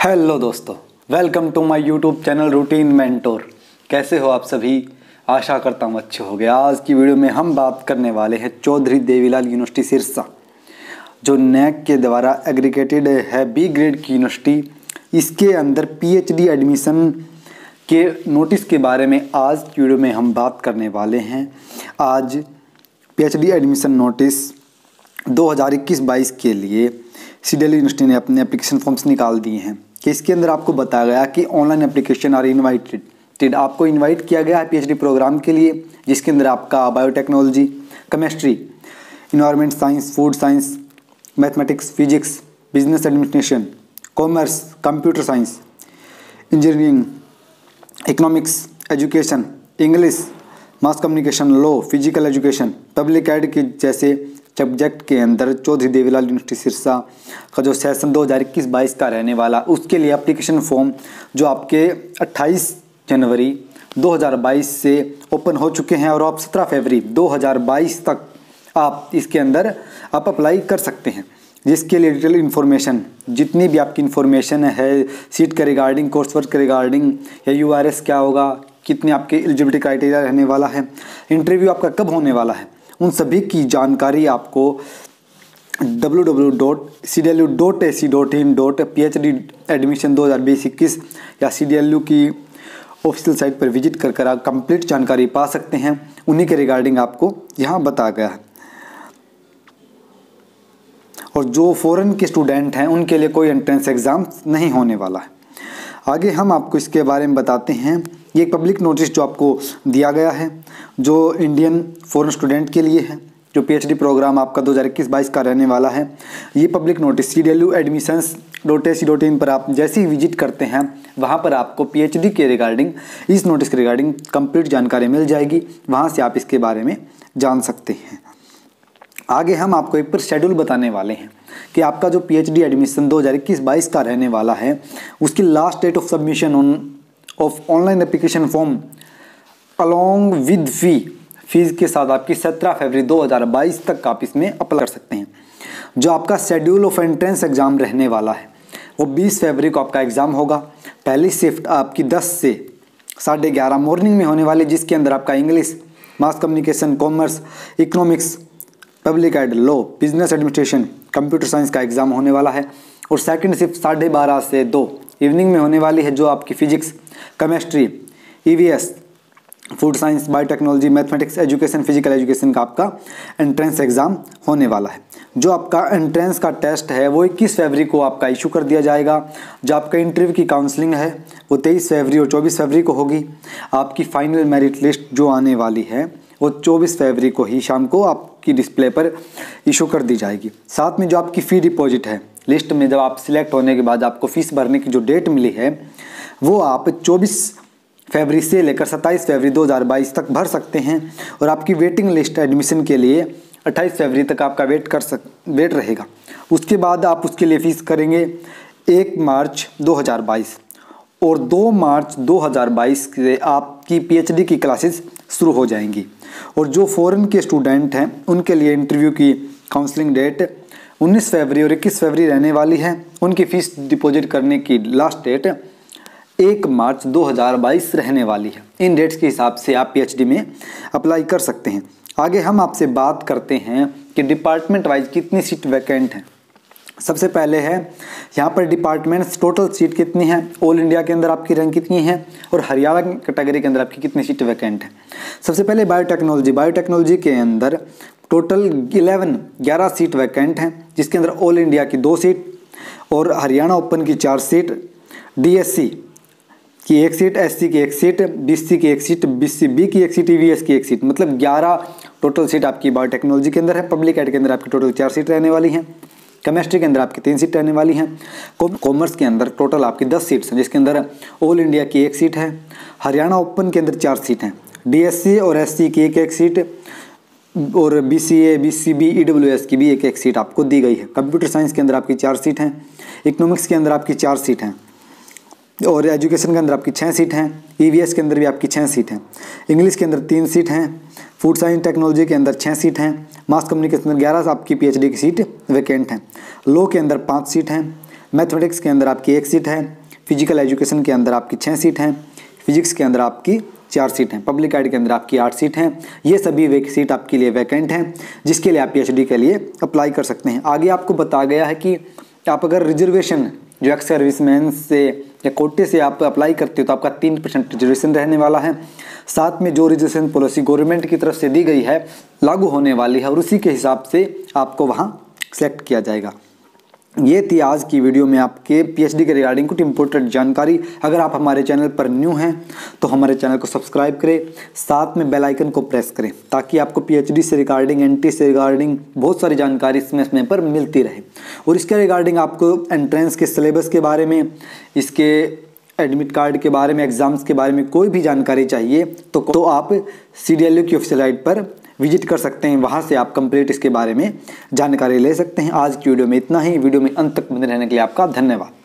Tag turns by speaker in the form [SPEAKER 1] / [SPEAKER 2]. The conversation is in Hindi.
[SPEAKER 1] हेलो दोस्तों, welcome to my YouTube channel routine mentor. कैसे हो आप सभी? आशा करता हूँ अच्छे हो गए आज की वीडियो में हम बात करने वाले हैं चौधरी देवीलाल यूनिवर्सिटी सिरसा, जो नैक के द्वारा एग्रीगेटेड है बी ग्रेड की यूनिवर्सिटी। इसके अंदर पीएचडी एडमिशन के नोटिस के बारे में आज की वीडियो में हम बात करने वाले हैं। आज पीएचडी एडमिशन नोटिस 2021-22 के लिए सी यूनिवर्सिटी ने अपने एप्लीकेशन फॉर्म्स निकाल दिए हैं। कि इसके अंदर आपको बताया गया कि ऑनलाइन एप्लीकेशन आर इनवाइटेड आपको इनवाइट किया गया है पीएचडी प्रोग्राम के लिए, जिसके अंदर आपका biotechnology chemistry environment science food science mathematics physics business administration commerce computer science engineering economics education English mass communication law physical education public ad के जैसे सब्जेक्ट के अंदर चौधरी देवीलाल यूनिवर्सिटी सिरसा का जो सेशन 2021-22 का रहने वाला, उसके लिए एप्लीकेशन फॉर्म जो आपके 28 जनवरी 2022 से ओपन हो चुके हैं और आप 17 फरवरी 2022 तक आप इसके अंदर आप अप्लाई कर सकते हैं। जिसके लिए डिटेल इन्फॉर्मेशन जितनी भी आपकी इन्फॉर्मेशन है सीट के रिगार्डिंग कोर्स वर्क के रिगार्डिंग या यूआरएस क्या होगा, कितने आपके एलिजिबिलिटी क्राइटेरिया रहने वाला है इंटरव्यू आपका कब होने वाला है उन सभी की जानकारी आपको W W dot C D L U dot A C dot in dot P H D admission दो हज़ार बीस इक्कीस या सी डी एल यू की ऑफिशियल साइट पर विज़िट कर कर आप कंप्लीट जानकारी पा सकते हैं। उन्हीं के रिगार्डिंग आपको यहाँ बताया गया है। और जो फॉरेन के स्टूडेंट हैं, उनके लिए कोई एंट्रेंस एग्ज़ाम नहीं होने वाला है। आगे हम आपको इसके बारे में बताते हैं। ये एक पब्लिक नोटिस जो आपको दिया गया है, जो इंडियन फॉरेन स्टूडेंट के लिए है, जो पीएचडी प्रोग्राम आपका 2021-22 का रहने वाला है, ये public notice C D L U admissions dot A dot in पर आप जैसे ही विज़िट करते हैं, वहाँ पर आपको पीएचडी के रिगार्डिंग इस नोटिस के रिगार्डिंग कंप्लीट जानकारी मिल जाएगी, वहाँ से आप इसके बारे में जान सकते हैं। आगे हम आपको एक पर शेड्यूल बताने वाले हैं कि आपका जो पीएचडी एडमिशन 2021-22 का रहने वाला है, उसकी last date of submission on of online application form along with fee fees के साथ आपकी 17 फरवरी 2022 तक आप इसमें अप्लाई कर सकते हैं। जो आपका शेड्यूल ऑफ़ एंट्रेंस एग्ज़ाम रहने वाला है, वो 20 फरवरी को आपका एग्ज़ाम होगा। पहली शिफ्ट आपकी 10 से साढ़े ग्यारह मॉर्निंग में होने वाली, जिसके अंदर आपका English mass communication commerce economics public ad law business administration computer science का एग्ज़ाम होने वाला है। और सेकंड शिफ्ट साढ़े बारह से दो इवनिंग में होने वाली है जो आपकी physics, chemistry EVS food science biotechnology mathematics education physical education का आपका एंट्रेंस एग्ज़ाम होने वाला है। जो आपका एंट्रेंस का टेस्ट है, वो 21 फरवरी को आपका इशू कर दिया जाएगा। जो आपका इंटरव्यू की काउंसलिंग है, वो 23 फरवरी और 24 फरवरी को होगी। आपकी फाइनल मेरिट लिस्ट जो आने वाली है, वो 24 फरवरी को ही शाम को आपकी डिस्प्ले पर इशू कर दी जाएगी। साथ में जो आपकी फ़ी डिपॉजिट है लिस्ट में जब आप सिलेक्ट होने के बाद आपको फ़ीस भरने की जो डेट मिली है, वो आप 24 फरवरी से लेकर 27 फरवरी 2022 तक भर सकते हैं और आपकी वेटिंग लिस्ट एडमिशन के लिए 28 फरवरी तक आपका वेट कर सक वेट रहेगा। उसके बाद आप उसके लिए फ़ीस करेंगे एक मार्च 2022 और 2 मार्च 2022 से आपकी पीएचडी की क्लासेस शुरू हो जाएँगी। और जो फॉरेन के स्टूडेंट हैं, उनके लिए इंटरव्यू की काउंसलिंग डेट 19 फरवरी और 21 फरवरी रहने वाली है। उनकी फ़ीस डिपॉजिट करने की लास्ट डेट एक मार्च 2022 रहने वाली है। इन डेट्स के हिसाब से आप पीएचडी में अप्लाई कर सकते हैं। आगे हम आपसे बात करते हैं कि डिपार्टमेंट वाइज कितनी सीट वैकेंट हैं। सबसे पहले है, यहाँ पर डिपार्टमेंट्स टोटल सीट कितनी है? ऑल इंडिया के अंदर आपकी रैंक कितनी है? और हरियाणा कैटेगरी के अंदर आपकी कितनी सीट वैकेंट है? सबसे पहले बायोटेक्नोलॉजी बायोटेक्नोलॉजी के अंदर टोटल 11 11 सीट वैकेंट हैं, जिसके अंदर ऑल इंडिया की दो सीट और हरियाणा ओपन की चार सीट डीएससी की एक सीट एससी की एक सीट बीसी की एक सीट बीसी बी की एक सीट ईवीएस की एक सीट मतलब 11 टोटल सीट आपकी बायोटेक्नोलॉजी के अंदर है पब्लिक एड के अंदर आपकी टोटल चार सीट रहने वाली हैं। केमिस्ट्री के अंदर आपकी तीन सीट रहने वाली हैं। कॉमर्स के अंदर टोटल आपकी दस सीट्स हैं, जिसके अंदर ऑल इंडिया की एक सीट है। हरियाणा ओपन के अंदर चार सीट हैं। डीएससी और एससी की एक एक सीट और B C A B C B E W S की भी एक एक सीट आपको दी गई है। कंप्यूटर साइंस के अंदर आपकी चार सीट हैं। इकोनॉमिक्स के अंदर आपकी चार सीट हैं। और एजुकेशन के अंदर आपकी छः सीट हैं ईवीएस के अंदर भी आपकी छः सीट हैं इंग्लिश के अंदर तीन सीट हैं फ़ूड साइंस टेक्नोलॉजी के अंदर छः सीट हैं मास कम्युनिकेशन के अंदर ग्यारह आपकी पीएचडी की सीट वैकेंट हैं लॉ के अंदर पाँच सीट हैं मैथमेटिक्स के अंदर आपकी एक सीट है फ़िज़िकल एजुकेशन के अंदर आपकी छः सीट हैं फिजिक्स के अंदर आपकी चार सीट हैं पब्लिक आइड के अंदर आपकी आठ सीट हैं ये सभी वे सीट आपके लिए वैकेंट हैं जिसके लिए आप पीएचडी के लिए अप्लाई कर सकते हैं आगे आपको बताया गया है कि आप अगर रिजर्वेशन जो एक्स सर्विसमैन से या कोटे से आप अप्लाई करते हो तो आपका तीन परसेंट रिजर्वेशन रहने वाला है। साथ में जो रिजर्वेशन पॉलिसी गवर्नमेंट की तरफ़ से दी गई है, लागू होने वाली है और उसी के हिसाब से आपको वहाँ सेलेक्ट किया जाएगा। ये थी आज की वीडियो में आपके पीएचडी के रिगार्डिंग कुछ इंपॉर्टेंट जानकारी। अगर आप हमारे चैनल पर न्यू हैं तो हमारे चैनल को सब्सक्राइब करें, साथ में बेल आइकन को प्रेस करें, ताकि आपको पीएचडी से रिगार्डिंग एनटी से रिगार्डिंग बहुत सारी जानकारी इसमें समय पर मिलती रहे। और इसके रिगार्डिंग आपको एंट्रेंस के सिलेबस के बारे में, इसके एडमिट कार्ड के बारे में एग्ज़ाम्स के बारे में कोई भी जानकारी चाहिए तो तो आप सी की ऑफिशियल पर विज़िट कर सकते हैं। वहाँ से आप कंप्लीट इसके बारे में जानकारी ले सकते हैं। आज की वीडियो में इतना ही। वीडियो में अंत तक बने रहने के लिए आपका धन्यवाद।